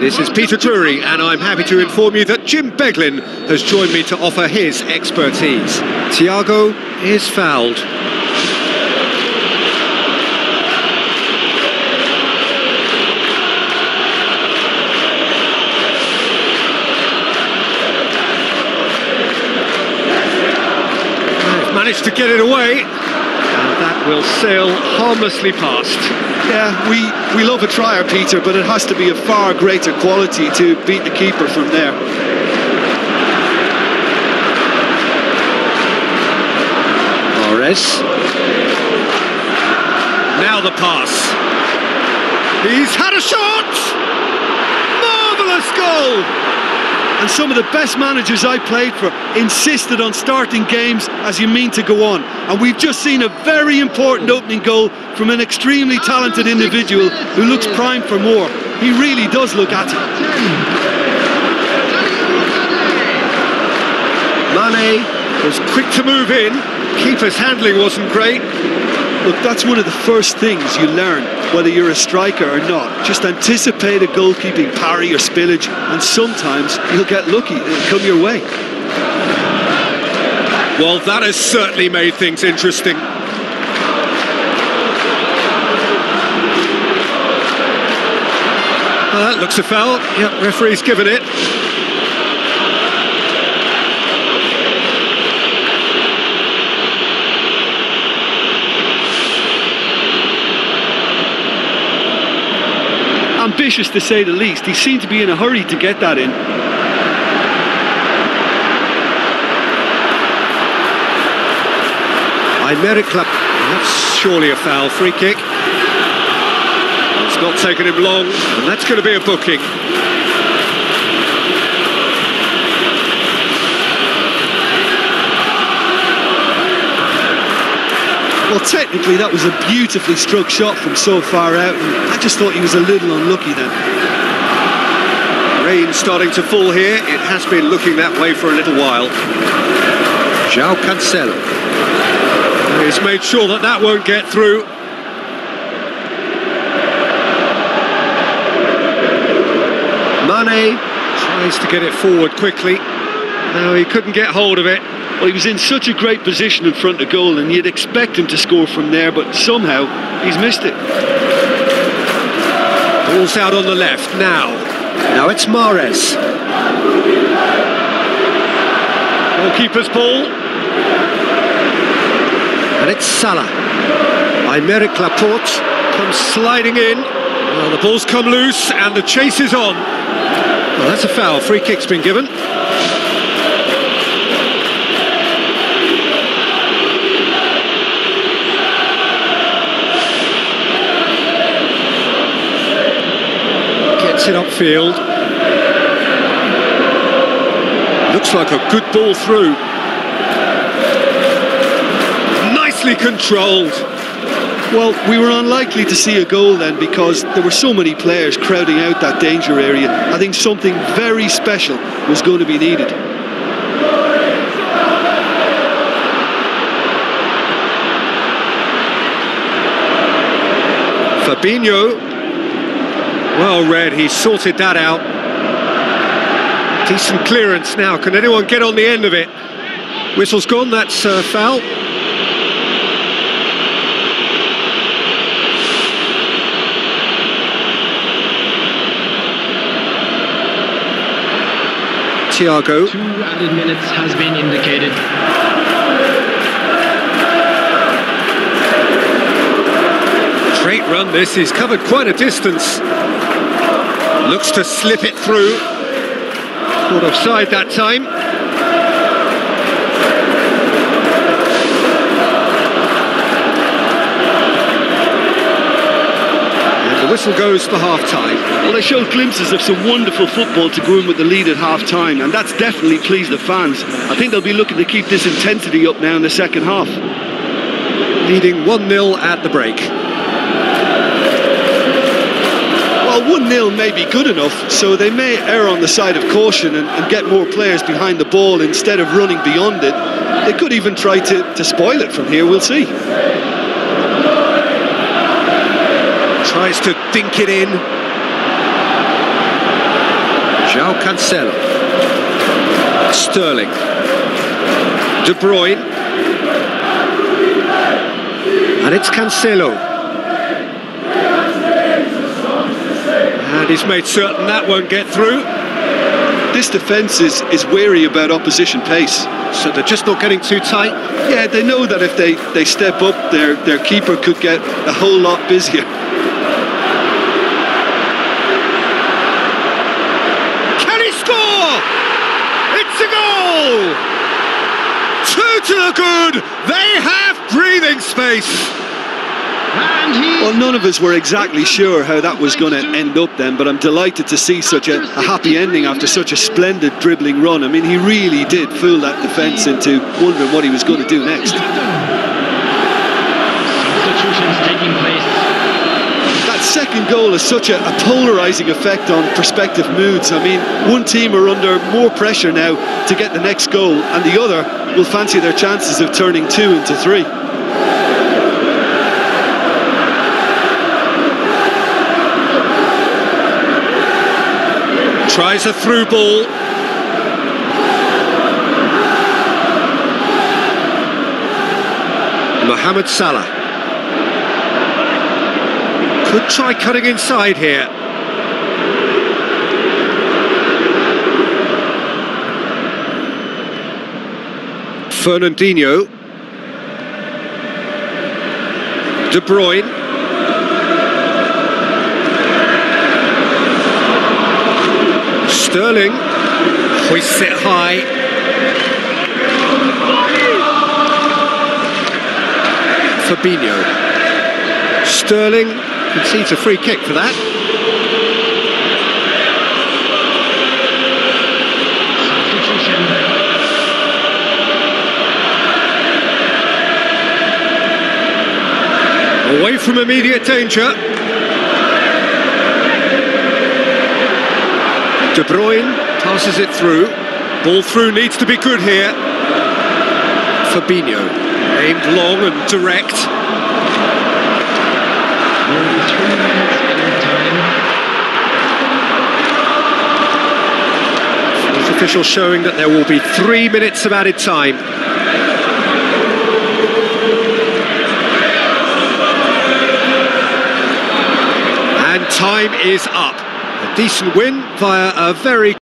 This is Peter Drury, and I'm happy to inform you that Jim Beglin has joined me to offer his expertise. Thiago is fouled. Managed to get it away, and that will sail harmlessly past. Yeah, we, we love a tryer, Peter, but it has to be a far greater quality to beat the keeper from there. Mahrez. Now the pass. He's had a shot! Marvellous goal! And some of the best managers I played for insisted on starting games as you mean to go on. And we've just seen a very important opening goal from an extremely talented individual who looks primed for more. He really does look at it. Mane was quick to move in. Keeper's handling wasn't great. Look, that's one of the first things you learn, whether you're a striker or not. Just anticipate a goalkeeping parry or spillage, and sometimes you'll get lucky. It'll come your way. Well, that has certainly made things interesting. Well, that looks a foul. Yep, referee's given it. Ambitious to say the least. He seemed to be in a hurry to get that in. Aymeric Club. That's surely a foul. Free kick. It's not taken him long, and that's going to be a booking. Well, technically, that was a beautifully struck shot from so far out, and I just thought he was a little unlucky then. Rain starting to fall here. It has been looking that way for a little while. João Cancelo. He's made sure that that won't get through. Mane tries to get it forward quickly. No, he couldn't get hold of it. Well, he was in such a great position in front of goal, and you'd expect him to score from there, but somehow he's missed it. Ball's out on the left now. Now it's Mahrez. Goalkeeper's ball. And it's Salah. Aymeric Laporte comes sliding in. Well, the ball's come loose and the chase is on. Well, that's a foul. Free kick's been given. Gets it upfield. Looks like a good ball through. Nicely controlled. Well, we were unlikely to see a goal then because there were so many players crowding out that danger area. I think something very special was going to be needed. Fabinho. Well read, he sorted that out. Decent clearance now. Can anyone get on the end of it? Whistle's gone, that's uh, foul. Thiago. Two added minutes has been indicated. Great run this, he's covered quite a distance. Looks to slip it through. Caught offside that time. And the whistle goes for half-time. Well, they showed glimpses of some wonderful football to go in with the lead at half-time, and that's definitely pleased the fans. I think they'll be looking to keep this intensity up now in the second half. Leading 1-0 at the break. 1-0 may be good enough, so they may err on the side of caution and, and, get more players behind the ball instead of running beyond it. They could even try to, to spoil it from here, we'll see. Tries to dink it in. Joao Cancelo. Sterling. De Bruyne. And it's Cancelo. He's made certain that won't get through. This defence is, is wary about opposition pace. So they're just not getting too tight. Yeah, they know that if they, they step up, their, their keeper could get a whole lot busier. Can he score? It's a goal! Two to the good. They have breathing space. Well, none of us were exactly sure how that was going to end up then, but I'm delighted to see such a, a happy ending after such a splendid dribbling run. I mean, he really did fool that defence into wondering what he was going to do next. substitutions taking place. That second goal has such a, a polarising effect on prospective moods. I mean, one team are under more pressure now to get the next goal, and the other will fancy their chances of turning two into three. Tries a through ball. Mohamed Salah. Could try cutting inside here. Fernandinho. De Bruyne. Sterling hoists it high. Fabinho. Sterling concedes a free kick for that. Away from immediate danger. De Bruyne passes it through. Ball through needs to be good here. Fabinho aimed long and direct. Fourth official showing that there will be three minutes of added time. And time is up. Decent win via a very